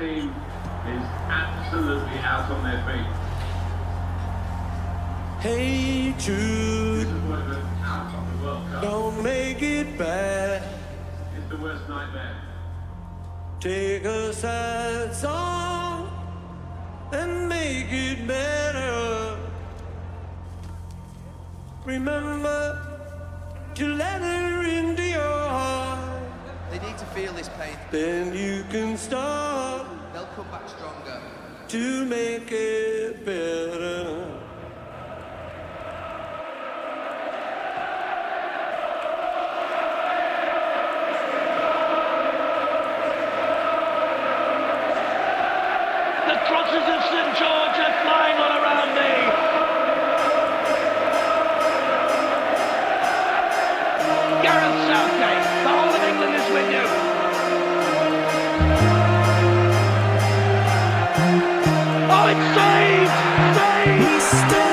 team is absolutely out on their feet. Hey Jude, Disappointment out of the World Cup don't make it bad. is the worst nightmare. Take a sad song and make it better. Remember to let her into Then you can start They'll come back stronger. to make it better. It's saved! Saved!